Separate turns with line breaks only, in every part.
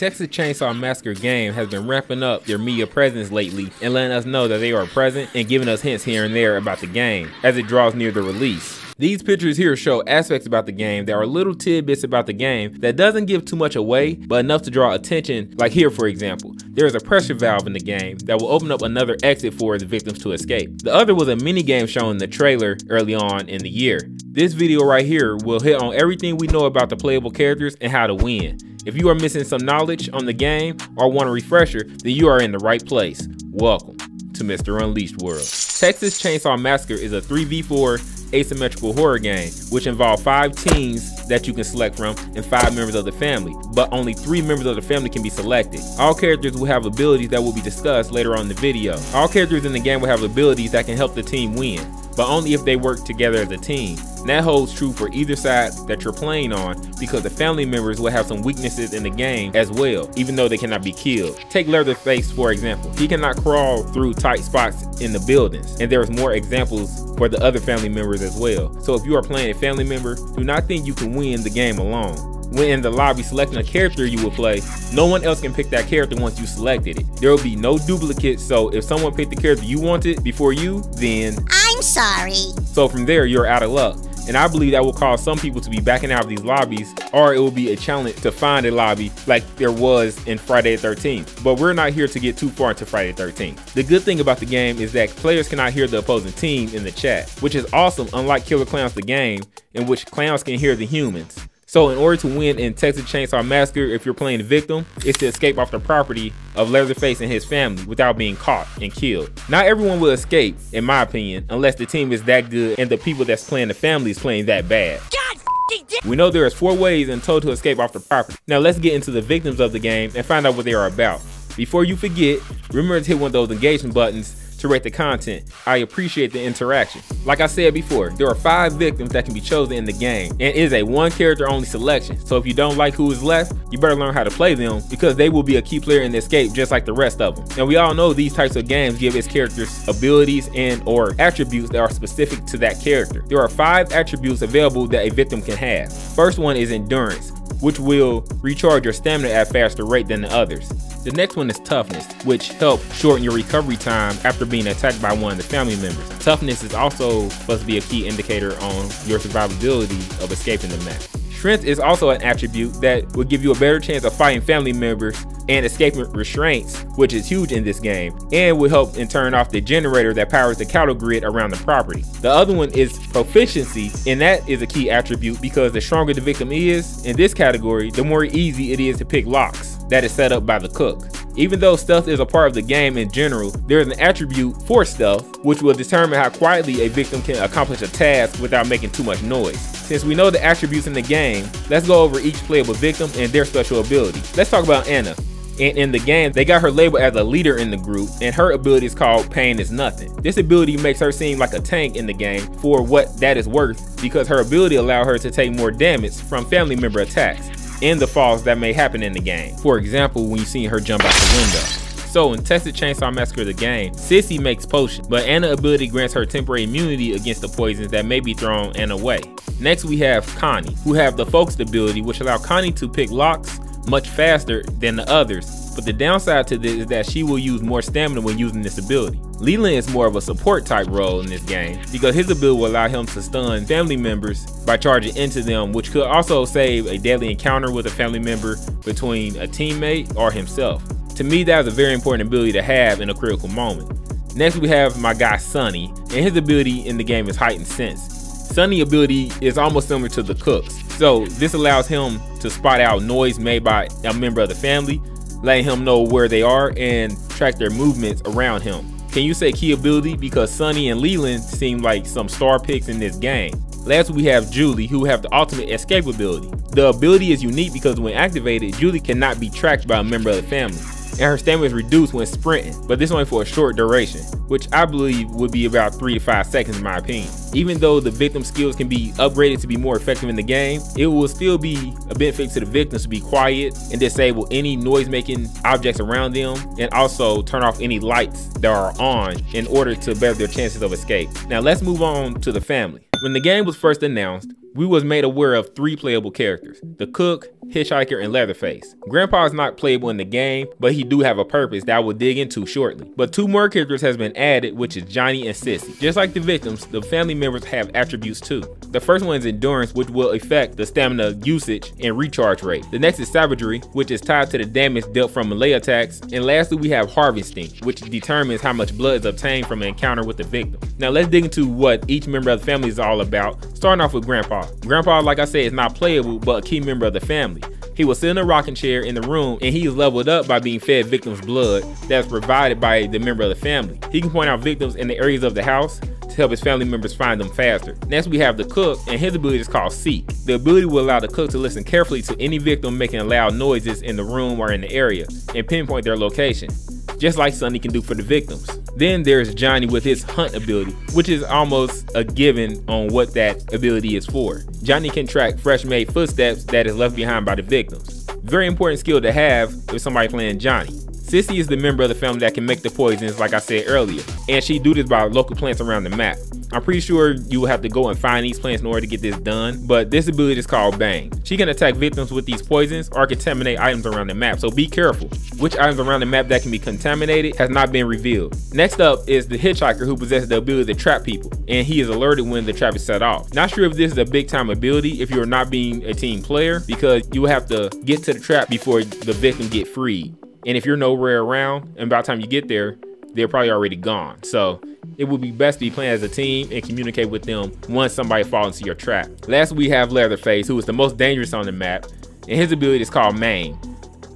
Texas Chainsaw Massacre game has been ramping up their media presence lately and letting us know that they are present and giving us hints here and there about the game as it draws near the release. These pictures here show aspects about the game that are little tidbits about the game that doesn't give too much away, but enough to draw attention, like here for example. There is a pressure valve in the game that will open up another exit for the victims to escape. The other was a mini game shown in the trailer early on in the year. This video right here will hit on everything we know about the playable characters and how to win. If you are missing some knowledge on the game or want a refresher, then you are in the right place. Welcome to Mr. Unleashed World. Texas Chainsaw Massacre is a 3v4 asymmetrical horror game, which involve five teams that you can select from and five members of the family, but only three members of the family can be selected. All characters will have abilities that will be discussed later on in the video. All characters in the game will have abilities that can help the team win, but only if they work together as a team. And that holds true for either side that you're playing on because the family members will have some weaknesses in the game as well, even though they cannot be killed. Take Leatherface for example. He cannot crawl through tight spots in the buildings, and there's more examples for the other family members as well. So if you are playing a family member, do not think you can win the game alone when in the lobby selecting a character you will play, no one else can pick that character once you selected it. There will be no duplicates, so if someone picked the character you wanted before you, then
I'm sorry.
So from there, you're out of luck. And I believe that will cause some people to be backing out of these lobbies, or it will be a challenge to find a lobby like there was in Friday the 13th. But we're not here to get too far into Friday the 13th. The good thing about the game is that players cannot hear the opposing team in the chat, which is awesome unlike Killer Clowns the game, in which clowns can hear the humans. So in order to win in Texas Chainsaw Massacre, if you're playing the victim, it's to escape off the property of Leatherface and his family without being caught and killed. Not everyone will escape, in my opinion, unless the team is that good and the people that's playing the family is playing that bad. God We know there is four ways in total to escape off the property. Now let's get into the victims of the game and find out what they are about. Before you forget, remember to hit one of those engagement buttons to rate the content. I appreciate the interaction. Like I said before, there are five victims that can be chosen in the game and it is a one character only selection. So if you don't like who is left, you better learn how to play them because they will be a key player in the escape just like the rest of them. And we all know these types of games give its characters abilities and or attributes that are specific to that character. There are five attributes available that a victim can have. First one is endurance which will recharge your stamina at a faster rate than the others. The next one is toughness, which helps shorten your recovery time after being attacked by one of the family members. Toughness is also supposed to be a key indicator on your survivability of escaping the map. Strength is also an attribute that will give you a better chance of fighting family members and escaping restraints, which is huge in this game, and will help in turn off the generator that powers the cattle grid around the property. The other one is proficiency, and that is a key attribute because the stronger the victim is in this category, the more easy it is to pick locks that is set up by the cook. Even though stealth is a part of the game in general, there is an attribute for stealth, which will determine how quietly a victim can accomplish a task without making too much noise. Since we know the attributes in the game, let's go over each playable victim and their special ability. Let's talk about Anna. And in the game, they got her labeled as a leader in the group, and her ability is called Pain is Nothing. This ability makes her seem like a tank in the game for what that is worth, because her ability allow her to take more damage from family member attacks and the falls that may happen in the game. For example, when you see her jump out the window. So in Texas Chainsaw Massacre the game, Sissy makes potions, but Anna ability grants her temporary immunity against the poisons that may be thrown Anna away. Next we have Connie, who have the focused ability which allow Connie to pick locks much faster than the others, but the downside to this is that she will use more stamina when using this ability. Leland is more of a support type role in this game because his ability will allow him to stun family members by charging into them, which could also save a deadly encounter with a family member between a teammate or himself. To me, that is a very important ability to have in a critical moment. Next, we have my guy Sonny, and his ability in the game is heightened sense. Sonny ability is almost similar to the cook's. So this allows him to spot out noise made by a member of the family, letting him know where they are and track their movements around him. Can you say key ability because Sonny and Leland seem like some star picks in this game. Last we have Julie who have the ultimate escape ability. The ability is unique because when activated, Julie cannot be tracked by a member of the family and her stamina is reduced when sprinting, but this only for a short duration, which I believe would be about 3 to 5 seconds in my opinion. Even though the victim skills can be upgraded to be more effective in the game, it will still be a benefit to the victims to be quiet and disable any noise making objects around them and also turn off any lights that are on in order to better their chances of escape. Now let's move on to the family. When the game was first announced, we was made aware of three playable characters, the cook, Hitchhiker, and Leatherface. Grandpa is not playable in the game, but he do have a purpose that we'll dig into shortly. But two more characters has been added, which is Johnny and Sissy. Just like the victims, the family members have attributes too. The first one is Endurance, which will affect the stamina usage and recharge rate. The next is Savagery, which is tied to the damage dealt from melee attacks. And lastly, we have Harvesting, which determines how much blood is obtained from an encounter with the victim. Now let's dig into what each member of the family is all about, starting off with Grandpa. Grandpa, like I said, is not playable, but a key member of the family. He will sit in a rocking chair in the room and he is leveled up by being fed victims' blood that's provided by the member of the family. He can point out victims in the areas of the house to help his family members find them faster. Next, we have the cook, and his ability is called Seek. The ability will allow the cook to listen carefully to any victim making loud noises in the room or in the area and pinpoint their location, just like Sonny can do for the victims. Then there's Johnny with his hunt ability, which is almost a given on what that ability is for. Johnny can track fresh made footsteps that is left behind by the victims. Very important skill to have if somebody playing Johnny. Sissy is the member of the family that can make the poisons like I said earlier, and she do this by local plants around the map. I'm pretty sure you will have to go and find these plants in order to get this done, but this ability is called Bang. She can attack victims with these poisons or contaminate items around the map, so be careful. Which items around the map that can be contaminated has not been revealed. Next up is the Hitchhiker who possesses the ability to trap people, and he is alerted when the trap is set off. Not sure if this is a big time ability if you're not being a team player, because you will have to get to the trap before the victim get freed. And if you're nowhere around, and by the time you get there, they're probably already gone. So it would be best to be playing as a team and communicate with them once somebody falls into your trap. Last we have Leatherface, who is the most dangerous on the map, and his ability is called Maim.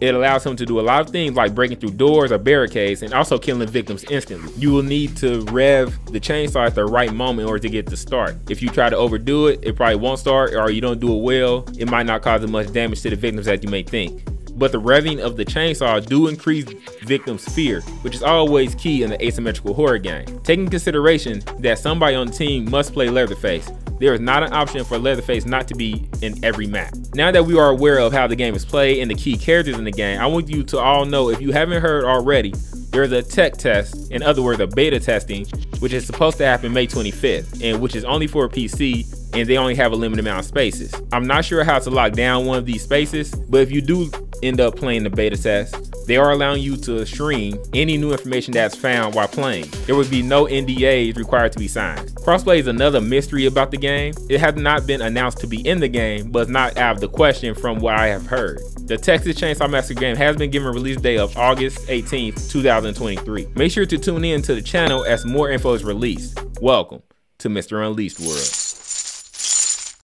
It allows him to do a lot of things like breaking through doors or barricades and also killing victims instantly. You will need to rev the chainsaw at the right moment in order to get to start. If you try to overdo it, it probably won't start or you don't do it well, it might not cause as much damage to the victims as you may think but the revving of the chainsaw do increase victims' fear, which is always key in the asymmetrical horror game. Taking consideration that somebody on the team must play Leatherface, there is not an option for Leatherface not to be in every map. Now that we are aware of how the game is played and the key characters in the game, I want you to all know if you haven't heard already, there's a tech test, in other words, a beta testing, which is supposed to happen May 25th, and which is only for PC, and they only have a limited amount of spaces. I'm not sure how to lock down one of these spaces, but if you do end up playing the beta test, they are allowing you to stream any new information that's found while playing. There would be no NDAs required to be signed. Crossplay is another mystery about the game. It has not been announced to be in the game, but it's not out of the question from what I have heard. The Texas Chainsaw Massacre game has been given release date of August 18th, 2023. Make sure to tune in to the channel as more info is released. Welcome to Mr. Unleashed World.